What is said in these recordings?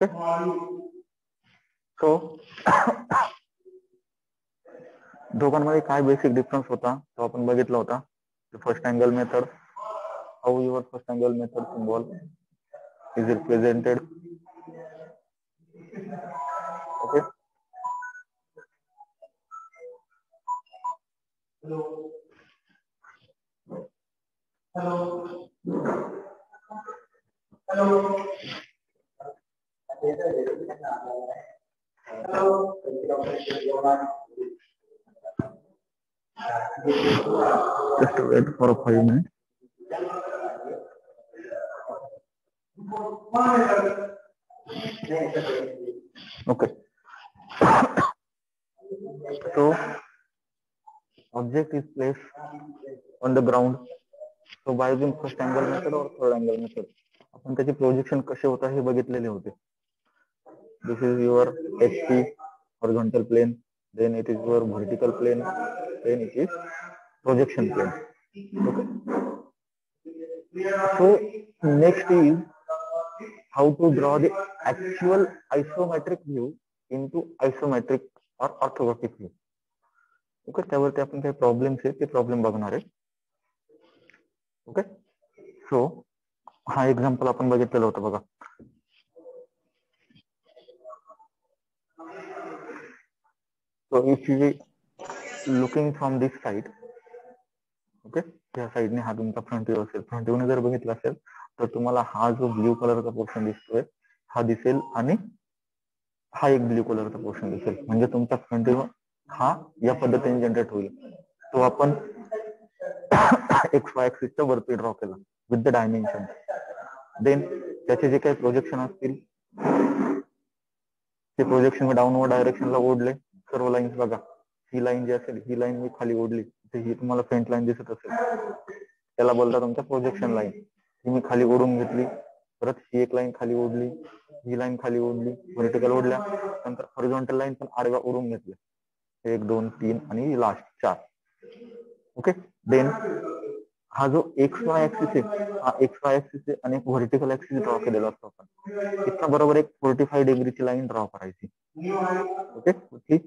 So दोघांमध्ये काय basic difference होता? तो आपण बघितला होता. First angle method how your first angle method symbol is represented okay Just wait for a five minutes. Okay. so object is placed on the ground. So by using first angle method or third angle method. आपण त्याचे projection कसे होता हे बघितलेले होते this is your H P horizontal plane then it is your vertical plane then it is projection plane. So next next how to draw draw actual actual isometric view into isometric or orthographic view. Okay त्यावरती आपण काही problems आहेत ते problem बघणार आहे okay so हा example आपण बघितलेलं होतं बघा So if you looking from this side, okay त्या साईडने हा तुमचा फ्रंट व्ह्यू असेल. फ्रंट व्ह्यूने जर बघितला असेल तर तुम्हाला हा जो ब्ल्यू कलरचा पोर्शन दिसतोय हा दिसेल आणि हा एक ब्ल्यू कलरचा पोर्शन दिसेल. म्हणजे तुमचा फ्रंट व्ह्यू हा या पद्धतीने जनरेट होईल. तो आपण एक्स वाय ऍक्सिसच्या वरती ड्रॉ केला विथ द डायमेन्शन देन त्याचे जे काही प्रोजेक्शन असतील ते प्रोजेक्शन डाऊनवर्ड डायरेक्शनला ओढले. सर्व लाईन्स बघा. ही लाईन जी असेल ही लाईन मी खाली ओढली. तर ही तुम्हाला फ्रंट लाईन दिसत असेल. त्याला बोलता तुमच्या प्रोजेक्शन लाईन ही मी खाली ओढून घेतली. परत ही एक लाईन खाली ओढली. ही लाईन खाली ओढली. व्हर्टिकल ओढल्या. नंतर हॉरिझॉन्टल लाईन पण आडव्या ओढून घेतल्या. एक दोन तीन आणि लास्ट चार. ओके देन हा जो एक्स वाय ऍक्सिस आहे हा एक्स वाय ऍक्सिस आहे आणि एक व्हर्टिकल ऍक्सिस ड्रॉ केलेला असतो आपण. इथं बरोबर एक फोर्टी फाय डिग्रीची लाईन ड्रॉ करायची. ओके कुठली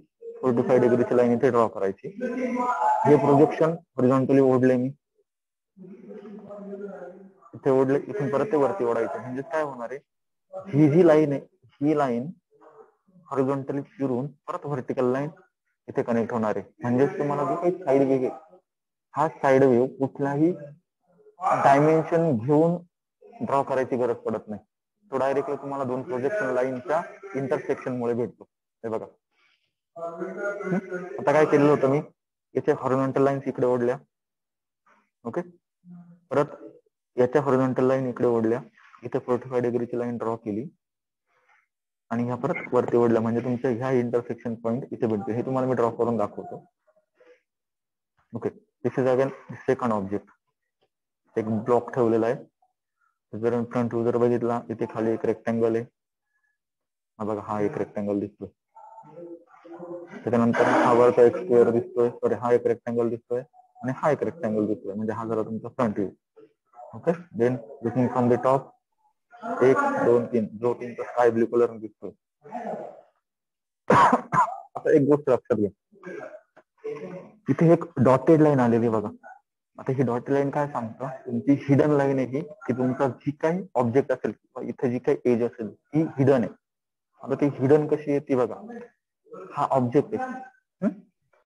फोर्टी फाय डिग्रीची लाईन इथे ड्रॉ करायची. हे प्रोजेक्शन हॉरिझॉन्टली ओढले मी. इथे ओढले इथून परत ते वरती ओढायचे. म्हणजे काय होणार आहे? ही जी लाईन आहे ही लाईन हॉरिझॉन्टली फिरून परत व्हर्टिकल लाईन इथे कनेक्ट होणार आहे. म्हणजेच तुम्हाला जो काही साईड आहे हा साईड व्ह्यू कुठलाही डायमेन्शन घेऊन ड्रॉ करायची गरज पडत नाही. तो डायरेक्टली तुम्हाला दोन प्रोजेक्शन लाईनच्या इंटरसेक्शन मुळे भेटतो. हे बघा. आता काय केलेलं होतं मी? याच्या हॉरिझॉन्टल लाईन्स इकडे ओढल्या. ओके परत याच्या हॉर्नॉन्टल लाईन इकडे ओढल्या. इथे फोर्टी फाय डिग्रीची लाईन ड्रॉ केली. आणि ह्या परत वरती ओढल्या. म्हणजे तुमच्या ह्या इंटरसेक्शन पॉईंट इथे भेटतील हे तुम्हाला मी ड्रॉ करून दाखवतो. Okay this is again second object एक ब्लॉक ठेवलेला आहे. जर फ्रंट व्ह्यू जर बघितला इथे खाली एक रेक्टँगल आहे. हा बघा हा एक रेक्टँगल दिसतोय. त्याच्यानंतर हा वरचा एक स्क्वेअर दिसतोय. सॉरी हा एक रेक्टँगल दिसतोय आणि हा एक रेक्टँगल दिसतोय. म्हणजे हा झाला तुमचा front view okay then looking from the top एक दोन तीन. जो तीन स्काय ब्ल्यू कलर दिसतोय. आता एक गोष्ट लक्षात घ्या. तिथे एक डॉटेड लाईन आलेली बघा. आता ही डॉटेड लाईन काय सांगतो? तुमची हिडन लाईन आहे ही की तुमचा जी काही ऑब्जेक्ट असेल किंवा इथे जी काही एज असेल ती हिडन आहे. आता ती हिडन कशी आहे ती बघा. how objective. Hmm?